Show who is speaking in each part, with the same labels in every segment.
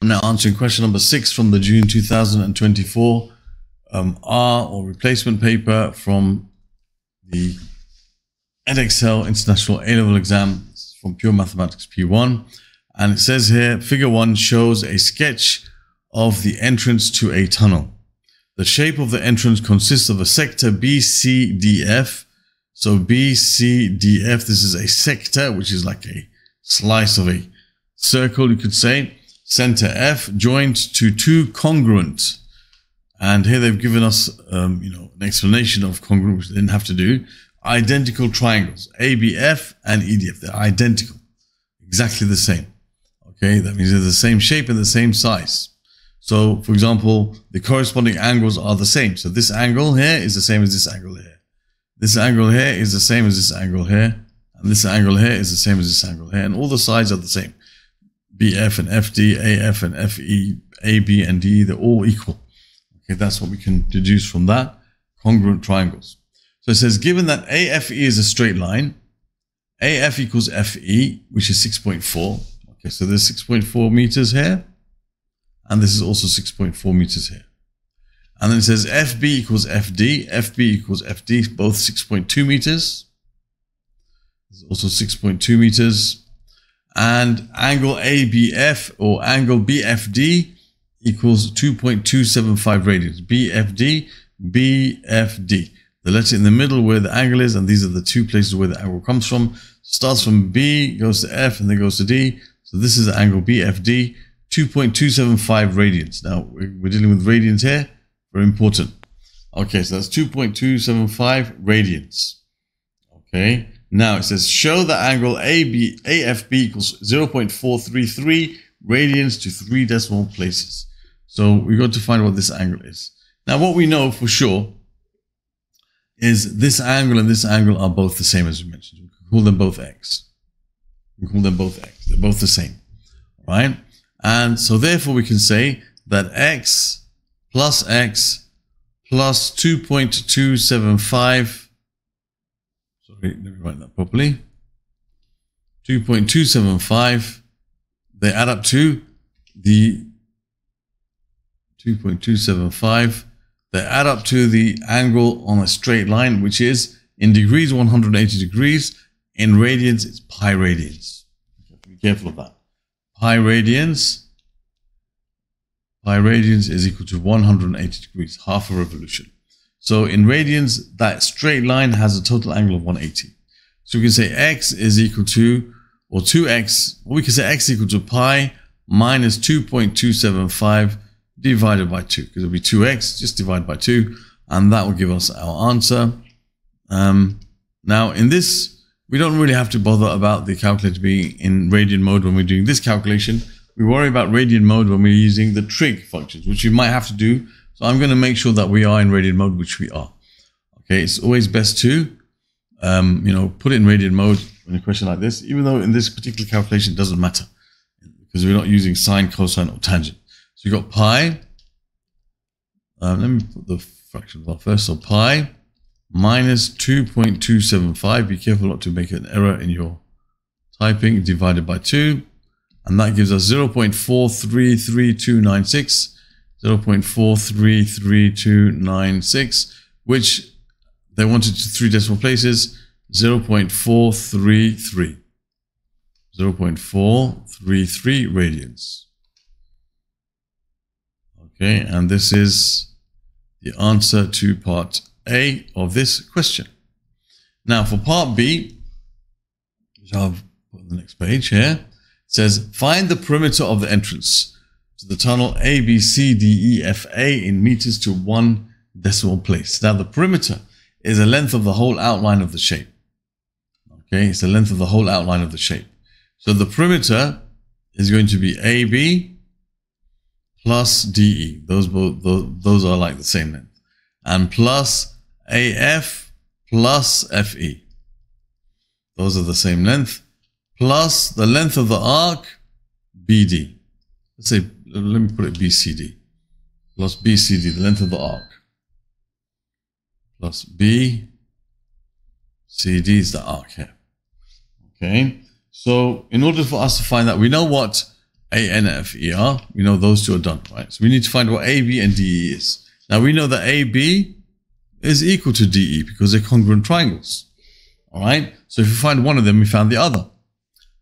Speaker 1: I'm now answering question number six from the June 2024 um, R or replacement paper from the Edexcel International A-level exam from Pure Mathematics P1. And it says here, figure one shows a sketch of the entrance to a tunnel. The shape of the entrance consists of a sector BCDF. So BCDF, this is a sector, which is like a slice of a circle, you could say. Center F joined to two congruent. And here they've given us, um, you know, an explanation of congruent, which they didn't have to do. Identical triangles, ABF and EDF. They're identical, exactly the same. Okay, that means they're the same shape and the same size. So, for example, the corresponding angles are the same. So this angle here is the same as this angle here. This angle here is the same as this angle here. And this angle here is the same as this angle here. And all the sides are the same. BF and FD, AF and FE, AB and DE, they're all equal. Okay, that's what we can deduce from that. Congruent triangles. So it says, given that AFE is a straight line, AF equals FE, which is 6.4. Okay, so there's 6.4 meters here. And this is also 6.4 meters here. And then it says FB equals FD. FB equals FD, both 6.2 meters. This is also 6.2 meters. And angle ABF or angle BFD equals 2.275 radians. BFD, BFD. The letter in the middle where the angle is, and these are the two places where the angle comes from. Starts from B, goes to F, and then goes to D. So this is the angle BFD, 2.275 radians. Now, we're dealing with radians here. Very important. Okay, so that's 2.275 radians. Okay, now it says show the angle AB, AFB equals 0.433 radians to three decimal places. So we got to find what this angle is. Now, what we know for sure is this angle and this angle are both the same as we mentioned. We can call them both x. We call them both x. They're both the same, right? And so therefore we can say that x plus x plus 2.275, sorry, let me write that properly, 2.275, they add up to the 2.275, they add up to the angle on a straight line, which is in degrees 180 degrees, in radians it's pi radians. Be careful of that. Pi radians pi radians is equal to 180 degrees, half a revolution. So in radians, that straight line has a total angle of 180. So we can say x is equal to, or 2x, or we can say x equal to pi minus 2.275 divided by 2, because it'll be 2x, just divide by 2, and that will give us our answer. Um, now, in this, we don't really have to bother about the calculator being in radian mode when we're doing this calculation, we worry about radian mode when we're using the trig functions, which you might have to do. So I'm going to make sure that we are in radian mode, which we are. Okay, it's always best to, um, you know, put it in radian mode in a question like this, even though in this particular calculation it doesn't matter because we're not using sine, cosine, or tangent. So you've got pi. Um, let me put the fractions off first. So pi minus 2.275. Be careful not to make an error in your typing divided by 2 and that gives us 0.433296, 0.433296, which they wanted to three decimal places, 0.433, 0.433 radians. Okay, and this is the answer to part A of this question. Now for part B, which I'll put on the next page here, says find the perimeter of the entrance to the tunnel A, B, C, D, E, F, A in meters to one decimal place. Now the perimeter is the length of the whole outline of the shape. Okay, it's the length of the whole outline of the shape. So the perimeter is going to be AB plus DE. Those both those, those are like the same length. And plus AF plus FE. Those are the same length plus the length of the arc, BD. Let's say, let me put it BCD. Plus BCD, the length of the arc. Plus BCD is the arc here. Okay. So in order for us to find that, we know what A-N-F-E-R. We know those two are done, right? So we need to find what AB and DE is. Now we know that AB is equal to DE because they're congruent triangles. All right. So if you find one of them, we found the other.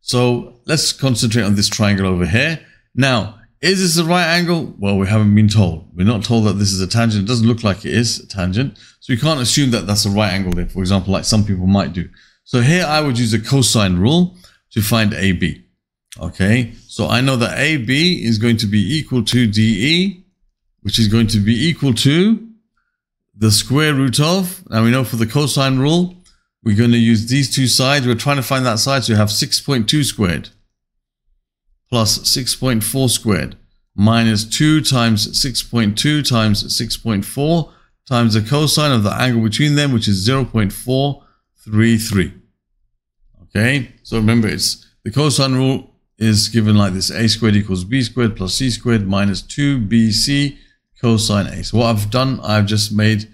Speaker 1: So let's concentrate on this triangle over here. Now, is this a right angle? Well, we haven't been told. We're not told that this is a tangent. It doesn't look like it is a tangent. So we can't assume that that's a right angle there, for example, like some people might do. So here I would use a cosine rule to find AB. Okay, so I know that AB is going to be equal to DE, which is going to be equal to the square root of, and we know for the cosine rule, we're going to use these two sides. We're trying to find that side, so you have 6.2 squared plus 6.4 squared minus 2 times 6.2 times 6.4 times the cosine of the angle between them, which is 0.433. Okay, so remember, it's the cosine rule is given like this. a squared equals b squared plus c squared minus 2bc cosine a. So what I've done, I've just made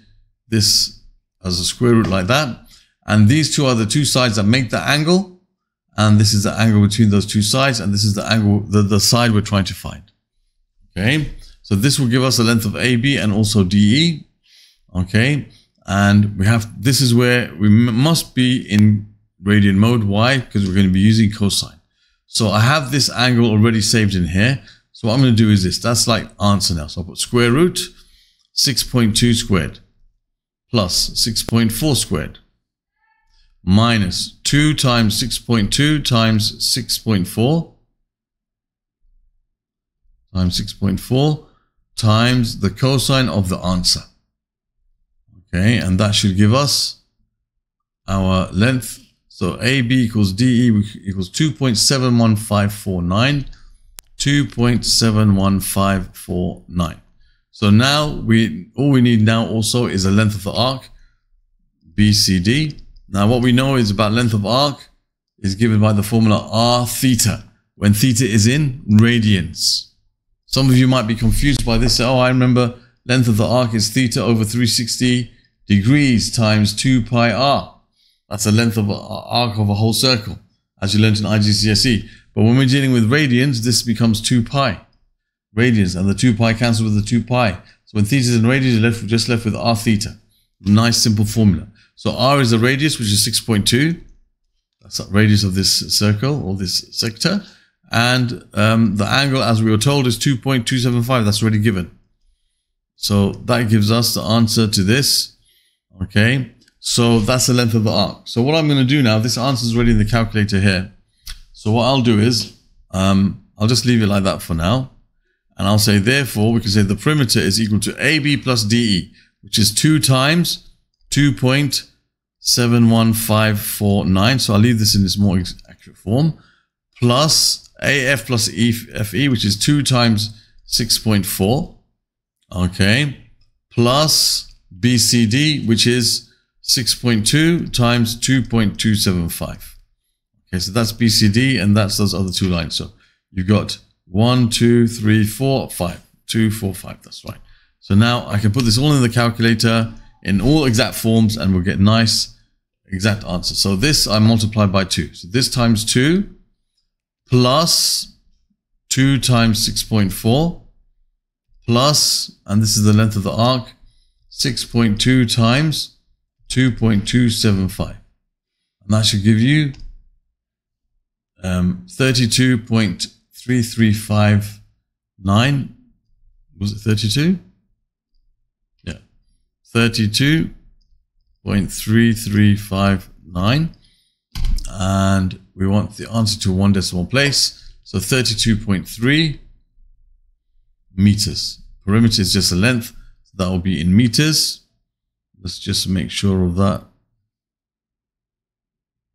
Speaker 1: this as a square root like that. And these two are the two sides that make the angle. And this is the angle between those two sides. And this is the angle, the, the side we're trying to find. Okay. So this will give us the length of AB and also DE. Okay. And we have, this is where we must be in radian mode. Why? Because we're going to be using cosine. So I have this angle already saved in here. So what I'm going to do is this. That's like answer now. So I'll put square root 6.2 squared plus 6.4 squared minus 2 times 6.2 times 6.4 times 6.4 times the cosine of the answer. Okay, and that should give us our length so AB equals DE equals 2.71549. 2.71549. So now we all we need now also is the length of the arc BCD. Now what we know is about length of arc is given by the formula R theta when theta is in radians. Some of you might be confused by this. Oh, I remember length of the arc is theta over 360 degrees times 2 pi r. That's the length of an arc of a whole circle, as you learned in IGCSE. But when we're dealing with radians, this becomes 2 pi radians, and the 2 pi cancels with the 2 pi. So when theta is in radians, you're left, just left with r theta. Nice simple formula. So r is the radius, which is 6.2. That's the radius of this circle or this sector. And um, the angle, as we were told, is 2.275. That's already given. So that gives us the answer to this. Okay. So that's the length of the arc. So what I'm going to do now, this answer is already in the calculator here. So what I'll do is, um, I'll just leave it like that for now. And I'll say, therefore, we can say the perimeter is equal to AB plus DE, which is 2 times 2.71549. So I'll leave this in its more accurate form. Plus AF plus FE, which is 2 times 6.4. Okay. Plus BCD, which is 6.2 times 2.275. Okay, so that's BCD and that's those other two lines. So you've got one, two, three, four, five, two, four, five. That's right. So now I can put this all in the calculator in all exact forms and we'll get nice exact answers. So this I multiply by two. So this times two plus two times 6.4 plus, and this is the length of the arc, 6.2 times 2.275. And that should give you um, 32.3359. Was it 32? Yeah. 32.3359. And we want the answer to one decimal place. So 32.3 meters. Perimeter is just a length. So that will be in meters. Let's just make sure of that.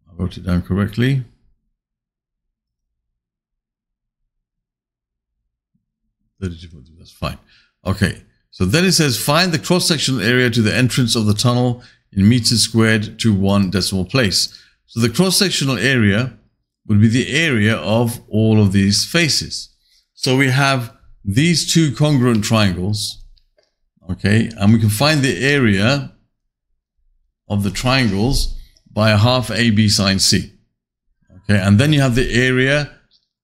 Speaker 1: I wrote it down correctly. That's fine. Okay. So then it says find the cross-sectional area to the entrance of the tunnel in meters squared to one decimal place. So the cross-sectional area would be the area of all of these faces. So we have these two congruent triangles, okay, and we can find the area of the triangles by a half AB sine C. Okay, and then you have the area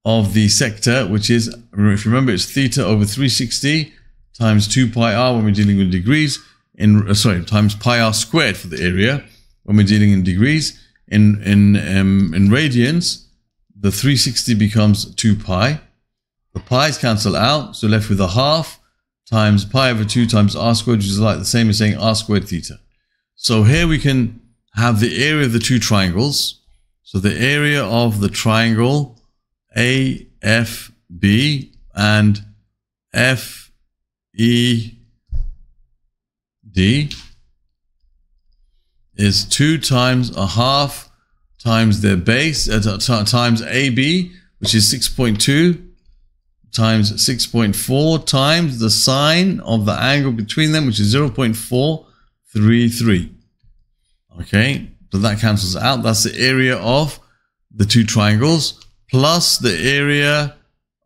Speaker 1: of the sector, which is, if you remember, it's theta over 360 times 2 pi r when we're dealing with degrees, in uh, sorry, times pi r squared for the area when we're dealing in degrees. In in um, in radians, the 360 becomes 2 pi. The pi's cancel out, so left with a half times pi over 2 times r squared, which is like the same as saying r squared theta. So here we can have the area of the two triangles. So the area of the triangle AFB and FED is 2 times a half times their base, uh, times AB, which is 6.2 times 6.4 times the sine of the angle between them, which is 0.433. Okay, so that cancels out. That's the area of the two triangles plus the area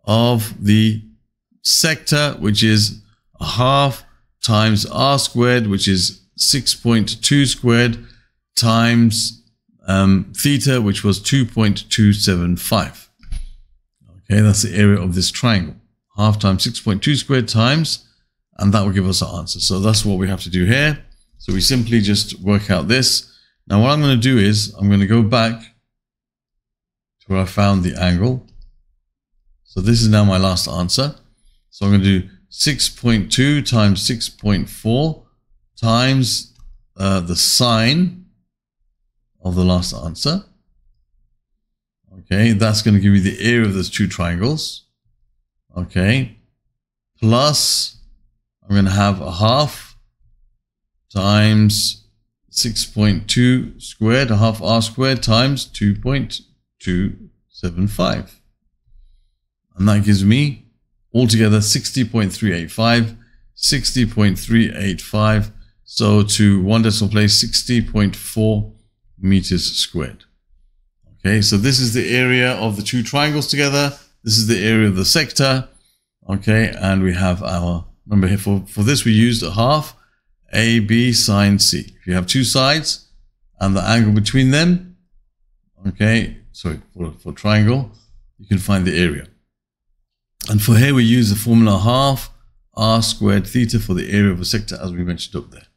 Speaker 1: of the sector, which is a half times r squared, which is 6.2 squared, times um, theta, which was 2.275. Okay, that's the area of this triangle. Half times 6.2 squared times, and that will give us our answer. So that's what we have to do here. So we simply just work out this. Now what I'm going to do is I'm going to go back to where I found the angle. So this is now my last answer. So I'm going to do 6.2 times 6.4 times uh, the sine of the last answer. Okay, that's going to give you the area of those two triangles. Okay, plus I'm going to have a half times 6.2 squared, a half r squared times 2.275. And that gives me altogether 60.385, 60.385. So to one decimal place, 60.4 meters squared. Okay, so this is the area of the two triangles together. This is the area of the sector. Okay, and we have our, remember here for, for this we used a half AB sine C. If you have two sides and the angle between them, okay, sorry, for, for triangle, you can find the area. And for here we use the formula half r squared theta for the area of a sector as we mentioned up there.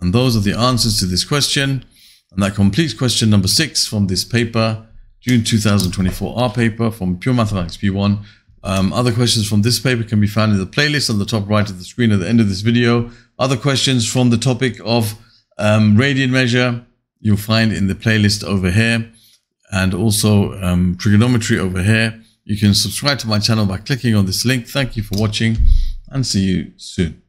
Speaker 1: And those are the answers to this question. And that completes question number six from this paper, June 2024 R paper from Pure Mathematics P1. Um, other questions from this paper can be found in the playlist on the top right of the screen at the end of this video. Other questions from the topic of um, radian measure you'll find in the playlist over here and also um, trigonometry over here. You can subscribe to my channel by clicking on this link. Thank you for watching and see you soon.